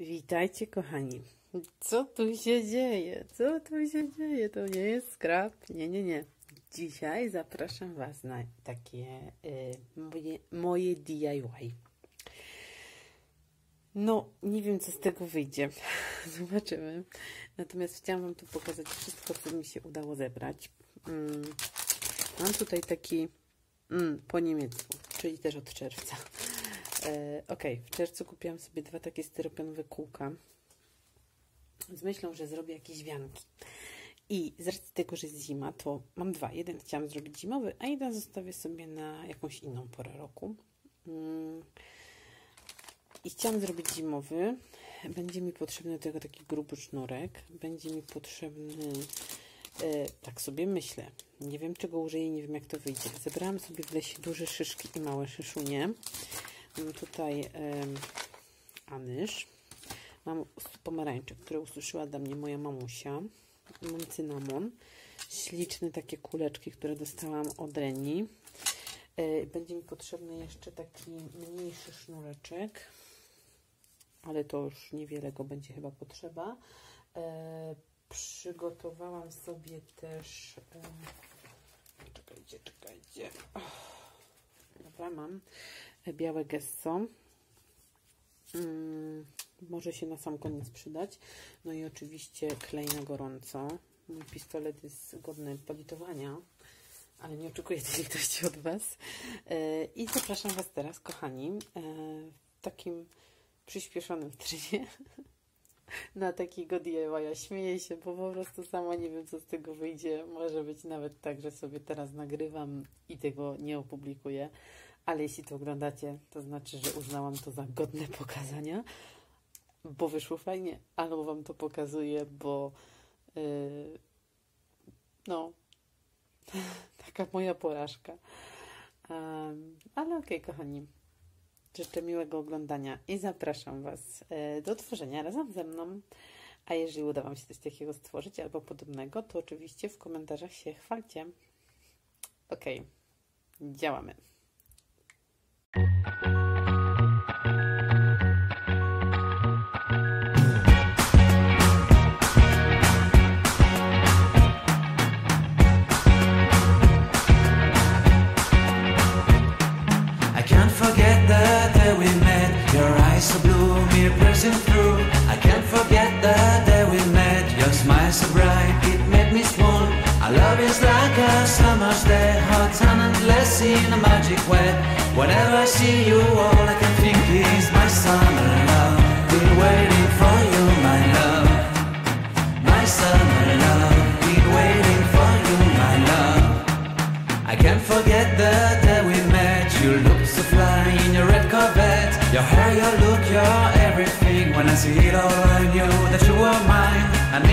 Witajcie, kochani. Co tu się dzieje? Co tu się dzieje? To nie jest skrap. Nie, nie, nie. Dzisiaj zapraszam Was na takie y, moje, moje DIY. No, nie wiem, co z tego wyjdzie. Zobaczymy. Natomiast chciałam Wam tu pokazać wszystko, co mi się udało zebrać. Mm, mam tutaj taki mm, po niemiecku, czyli też od czerwca. E, ok, w czerwcu kupiłam sobie dwa takie styropianowe kółka z myślą, że zrobię jakieś wianki. I z racji tego, że jest zima, to mam dwa. Jeden chciałam zrobić zimowy, a jeden zostawię sobie na jakąś inną porę roku. Mm. I chciałam zrobić zimowy. Będzie mi potrzebny do tego taki gruby sznurek. Będzie mi potrzebny, e, tak sobie myślę, nie wiem czego użyję, nie wiem jak to wyjdzie. Zebrałam sobie w lesie duże szyszki i małe szyszunie. Mam tutaj um, anyż. Mam pomarańcze, które ususzyła dla mnie moja mamusia. Mam cynamon. Śliczne takie kuleczki, które dostałam od Reni. E, będzie mi potrzebny jeszcze taki mniejszy sznureczek, ale to już niewiele go będzie chyba potrzeba. E, przygotowałam sobie też. E, czekajcie, czekajcie. Dobra, mam białe gesso. Hmm, może się na sam koniec przydać. No i oczywiście klej na gorąco. Mój pistolet jest godny politowania, ale nie oczekuję tej litości od Was. E, I zapraszam Was teraz, kochani, e, w takim przyspieszonym trybie na takiego DIY. Śmieję się, bo po prostu sama nie wiem, co z tego wyjdzie. Może być nawet tak, że sobie teraz nagrywam i tego nie opublikuję ale jeśli to oglądacie, to znaczy, że uznałam to za godne pokazania, bo wyszło fajnie, albo Wam to pokazuję, bo yy, no, taka moja porażka. Um, ale okej, okay, kochani, życzę miłego oglądania i zapraszam Was yy, do tworzenia razem ze mną. A jeżeli uda Wam się coś takiego stworzyć albo podobnego, to oczywiście w komentarzach się chwalcie. Ok, działamy. Piercing through. I can't forget the day we met. Your smile so bright, it made me swoon. Our love is like a summer's day, hot and endless in a magic way. Whenever I see you, all I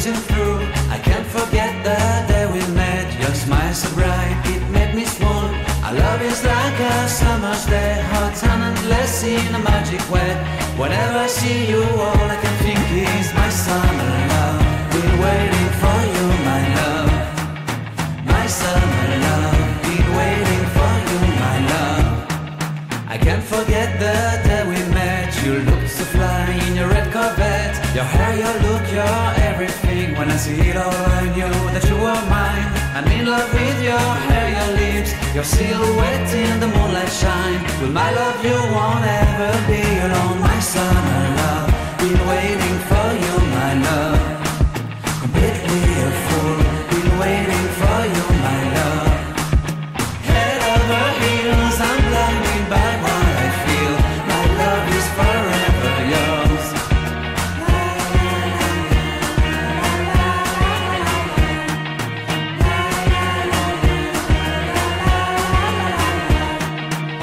piercing through. I can't forget the day we met. Your smile so bright, it made me swoon. Our love is like a summer's day, hot and endless in a magic way. Whenever I see you, all I can think is my summer love. Been waiting for you, my love. My summer love. Been waiting for you, my love. I can't forget the day we met. You looked so fly in your red Corvette. Your hair, your look, I knew that you were mine. I'm in love with your hair, your lips, your silhouette in the moonlight shine. With my love, you won't ever be alone. My summer love, been waiting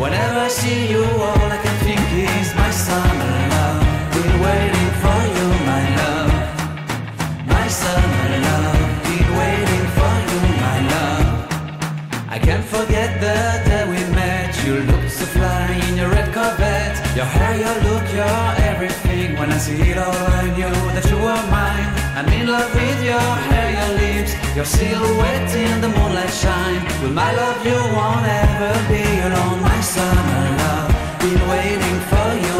Whenever I see you, all I can think is my summer love. Been waiting for you, my love. My summer love. Been waiting for you, my love. I can't forget the day we met. You looked so fly in your red Corvette. Your hair, your look, your everything. When I see it all, I knew that you were mine. I'm in love with your hair, your lips, your silhouette in the moonlight shine. With my love, you won't ever be alone, summer love. Been waiting for you,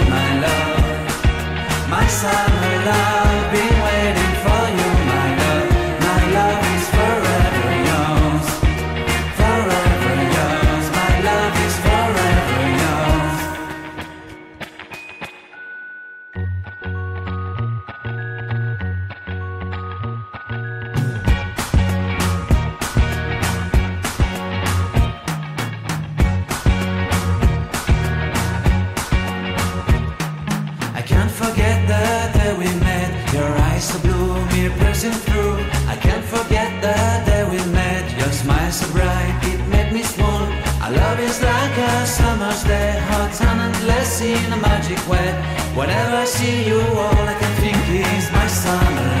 through. I can't forget the day we met. Your smile so bright, it made me swoon. Our love is like a summer's day, hot and endless in a magic way. Whenever I see you, all I can think is my summer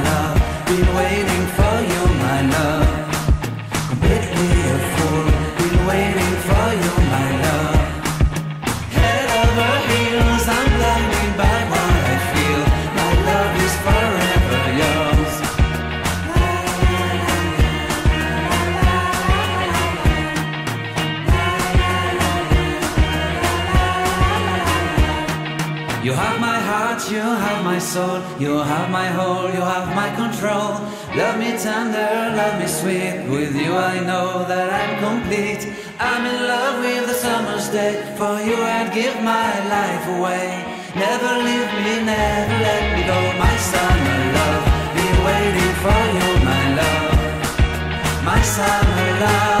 You have my heart, you have my soul, you have my whole, you have my control. Love me tender, love me sweet. With you I know that I'm complete. I'm in love with the summer's day. For you I'd give my life away. Never leave me, never let me go. My summer love, be waiting for you, my love. My summer love,